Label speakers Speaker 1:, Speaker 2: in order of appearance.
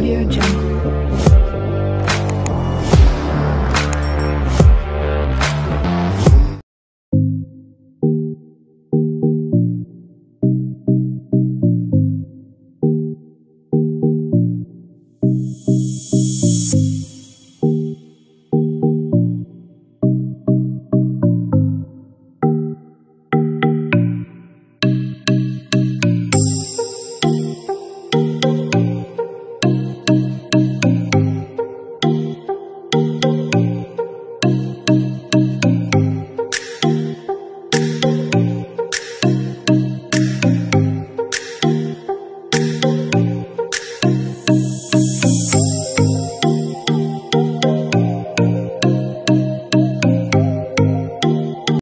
Speaker 1: Audio Jungle.